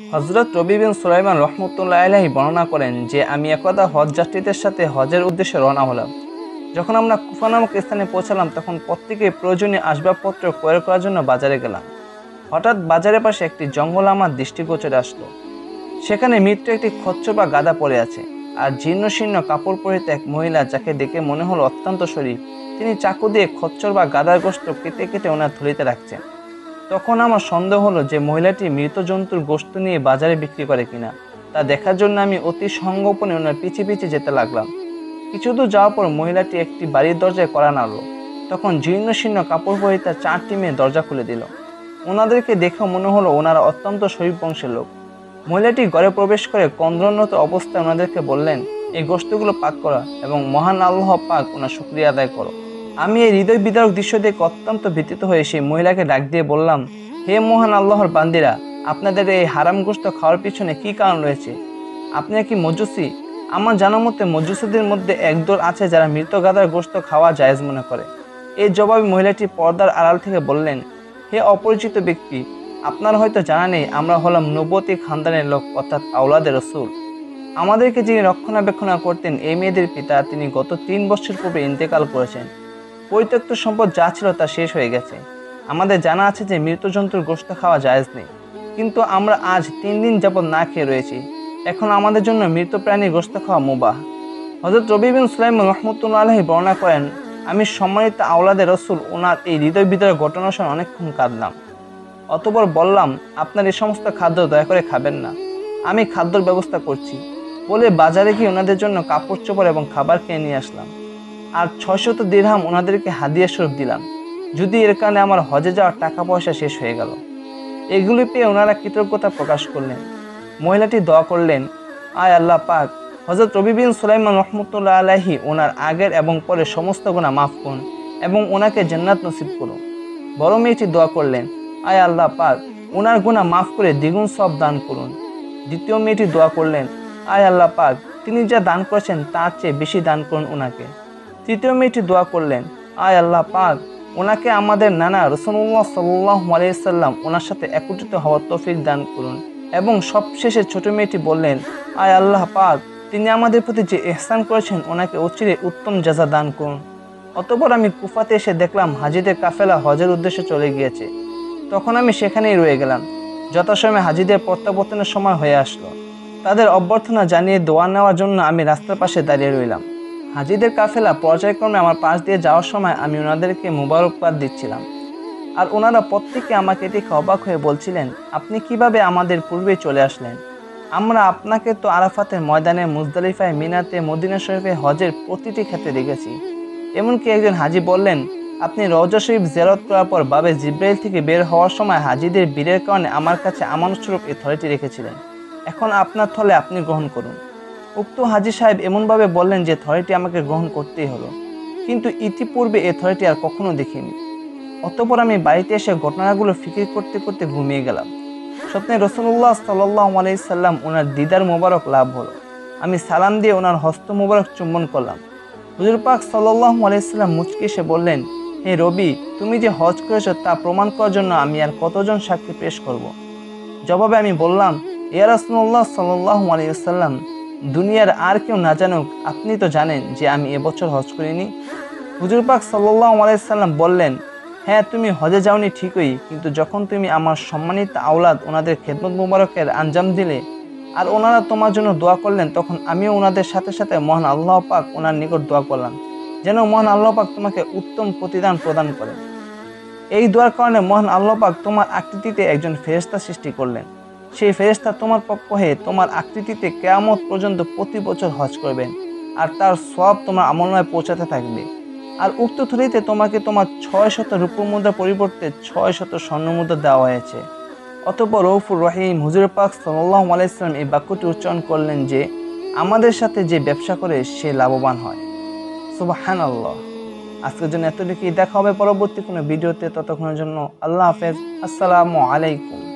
হজরত রবি বিন সুলাইমান রহমতুল্লাহ আলাহি বর্ণনা করেন যে, আমি একদা হজ যাত্রীদের সাথে হজের উদ্দেশ্যে রওনা হলাম। যখন আমরা কুফা নামক স্থানে পৌঁছালাম, তখন প্রত্যেকে প্রয়োজনীয় আসবাবপত্র ক্রয় করার জন্য বাজারে গেলাম। হঠাৎ বাজারের পাশে একটি জঙ্গল আমার দৃষ্টিগোচরে আসলো। সেখানে মৃত্যু একটি খচ্চর বা গাদা পড়ে আছে আর জীর্ণ শীর্ণ কাপড় পরিহিত এক মহিলা যাকে দেখে মনে হলো অত্যন্ত শরীর। তিনি চাকু দিয়ে খচ্চর বা গাদার গোষ্ঠ কেটে কেটে ওনার থলিতে রাখছেন। তখন আমার সন্দেহ হলো যে মহিলাটি মৃত জন্তুর গোস্ত নিয়ে বাজারে বিক্রি করে কিনা। তা দেখার জন্য আমি অতি সংগোপনে ওনার পিছে পিছে যেতে লাগলাম। কিছু দূর যাওয়ার পর মহিলাটি একটি বাড়ির দরজায় করা নাড়ল। তখন জীর্ণ শীর্ণ কাপড় পরিহিতা চারটি মেয়ে দরজা খুলে দিল। ওনাদেরকে দেখে মনে হলো ওনারা অত্যন্ত শরীফ বংশের লোক। মহিলাটি ঘরে প্রবেশ করে কন্দ্রোন্নত অবস্থায় ওনাদেরকে বললেন, এই গোষ্ঠগুলো পাক করা এবং মহান আল্লাহ পাক ওনার শুক্রিয়া আদায় করো। আমি এই হৃদয় বিদারক দৃশ্য দেখে অত্যন্ত ভীতিত হয়ে সেই মহিলাকে ডাক দিয়ে বললাম, হে মহান আল্লাহর বান্দিরা, আপনাদের এই হারাম গোস্ত খাওয়ার পিছনে কি কারণ রয়েছে? আপনি কি মজুসি? আমার জানা মতে মজুসিদের মধ্যে একদল আছে যারা মৃত গাদার গোস্ত খাওয়া জায়েজ মনে করে। এই জবাবে মহিলাটি পর্দার আড়াল থেকে বললেন, হে অপরিচিত ব্যক্তি, আপনার হয়তো জানা নেই, আমরা হলাম নবতী খানদানের লোক, অর্থাৎ আওলাদের রসুল। আমাদেরকে যিনি রক্ষণাবেক্ষণ করতেন, এই মেয়েদের পিতা তিনি গত তিন বছর পূর্বে ইন্তেকাল করেছেন। পরিত্যক্ত সম্পদ যা ছিল তা শেষ হয়ে গেছে। আমাদের জানা আছে যে মৃত জন্তুর গোস্ত খাওয়া জায়েজ নেই। কিন্তু আমরা আজ তিন দিন যাবৎ না খেয়ে রয়েছি। এখন আমাদের জন্য মৃত প্রাণীর গোস্ত খাওয়া মুবাহ। হজরত রবি বিন সুলাইম রহমতুল্লাহ আলহী বর্ণনা করেন, আমি সম্মানিত আওলাদে রসুল ওনার এই হৃদয় বিদয় ঘটনা শুনে অনেকক্ষণ কাঁদলাম। অতপর বললাম, আপনার এই সমস্ত খাদ্য দয়া করে খাবেন না। আমি খাদ্যর ব্যবস্থা করছি। বলে বাজারে গিয়ে ওনাদের জন্য কাপড় চোপড় এবং খাবার কিনে নিয়ে আসলাম। আর ছয়শত দিরহাম ওনাদেরকে হাদিয়া স্বরূপ দিলাম। যদি এর কারণে আমার হজে যাওয়ার টাকা পয়সা শেষ হয়ে গেল। এগুলি পেয়ে ওনারা কৃতজ্ঞতা প্রকাশ করলেন। মহিলাটি দোয়া করলেন, আয় আল্লাহ পাক হজরত রবি বিন সুলাইমান রহমতুল্লাহ আলাহি ওনার আগের এবং পরে সমস্ত গুণা মাফ করুন এবং ওনাকে জান্নাত নসিব করুন। বড় মেয়েটি দোয়া করলেন, আয় আল্লাহ পাক, ওনার গুণা মাফ করে দ্বিগুণ সব দান করুন। দ্বিতীয় মেয়েটি দোয়া করলেন, আয় আল্লাহ পাক, তিনি যা দান করেছেন তার চেয়ে বেশি দান করুন ওনাকে। তৃতীয় মেয়েটি দোয়া করলেন, আয় আল্লাহ পাক, ওনাকে আমাদের নানা রসুল্লাহ সাল্লাহ আলাইসাল্লাম ওনার সাথে একত্রিত হওয়ার তৌফিক দান করুন। এবং সবশেষে ছোট মেয়েটি বললেন, আয় আল্লাহ পাক, তিনি আমাদের প্রতি যে এহসান করেছেন, ওনাকে অচিরে উত্তম যাজা দান করুন। অতপর আমি কুফাতে এসে দেখলাম হাজিদের কাফেলা হজের উদ্দেশ্যে চলে গিয়েছে। তখন আমি সেখানেই রয়ে গেলাম। যথাসময়ে হাজিদের প্রত্যাবর্তনের সময় হয়ে আসলো। তাদের অভ্যর্থনা জানিয়ে দোয়া নেওয়ার জন্য আমি রাস্তার পাশে দাঁড়িয়ে রইলাম। হাজিদের কাফেলা পর্যায়ক্রমে আমার পাশ দিয়ে যাওয়ার সময় আমি ওনাদেরকে মুবারকবাদ দিচ্ছিলাম। আর ওনারা প্রত্যেকে আমাকে দেখে অবাক হয়ে বলছিলেন, আপনি কীভাবে আমাদের পূর্বে চলে আসলেন? আমরা আপনাকে তো আরাফাতের ময়দানে, মুজদালিফায়, মিনাতে, মদিনা শরীফে হজের প্রতিটি ক্ষেত্রে দেখেছি। এমনকি একজন হাজি বললেন, আপনি রওজা শরীফ জেরত করার পর বাবে জিব্রাইল থেকে বের হওয়ার সময় হাজিদের বীরের কারণে আমার কাছে আমানস্বরূপ এ থলেটি রেখেছিলেন। এখন আপনার থলে আপনি গ্রহণ করুন। উক্ত হাজি সাহেব এমনভাবে বললেন যে থলেটি আমাকে গ্রহণ করতেই হলো। কিন্তু ইতিপূর্বে এ থলেটি আর কখনো দেখিনি। অতপর আমি বাড়িতে এসে ঘটনাগুলো ফিকির করতে করতে ঘুমিয়ে গেলাম। স্বপ্নে রসুল্লাহ সাল্লাহ আলাইসাল্লাম ওনার দিদার মোবারক লাভ হলো। আমি সালাম দিয়ে ওনার হস্ত মোবারক চুম্বন করলাম। হুজুর পাক আলাইসাল্লাম মুচকি এসে বললেন, হে রবি, তুমি যে হজ করেছ তা প্রমাণ করার জন্য আমি আর কতজন সাক্ষী পেশ করব। জবাবে আমি বললাম, ইয়া রাসুল্লাহ সাল্লাহ আলাইসাল্লাম দুনিয়ার আর কেউ না জানুক, আপনি তো জানেন যে আমি এবছর হজ করিনি। হুজুর পাক সাল্লাহ আলাইসাল্লাম বললেন হ্যাঁ তুমি হজে যাওনি ঠিকই, কিন্তু যখন তুমি আমার সম্মানিত আওলাদ, ওনাদের খেদমত মুবারকের আঞ্জাম দিলে আর ওনারা তোমার জন্য দোয়া করলেন, তখন আমিও ওনাদের সাথে সাথে মহান আল্লাহ পাক ওনার নিকট দোয়া করলাম, যেন মহান আল্লাহ পাক তোমাকে উত্তম প্রতিদান প্রদান করেন। এই দোয়ার কারণে মহান আল্লাহ পাক তোমার আকৃতিতে একজন ফেরেস্তা সৃষ্টি করলেন। সেই ফেরেস্তা তোমার পক্ষ হয়ে তোমার আকৃতিতে কেয়ামত পর্যন্ত প্রতি বছর হজ করবেন আর তার সব তোমার আমলনায় পৌঁছাতে থাকবে। আর উক্ত থলিতে তোমাকে তোমার ছয় শত রূপ মুদ্রা পরিবর্তে ছয় শত স্বর্ণ মুদ্রা দেওয়া হয়েছে। অতপর রৌফুর রহিম হুজুর পাক সাল্লাহ আলাইসলাম এই বাক্যটি উচ্চারণ করলেন যে, আমাদের সাথে যে ব্যবসা করে সে লাভবান হয়। সুবাহান আল্লাহ আজকের জন্য এতটুকুই। দেখা হবে পরবর্তী কোনো ভিডিওতে। ততক্ষণের জন্য আল্লাহ হাফেজ। আসসালামু আলাইকুম।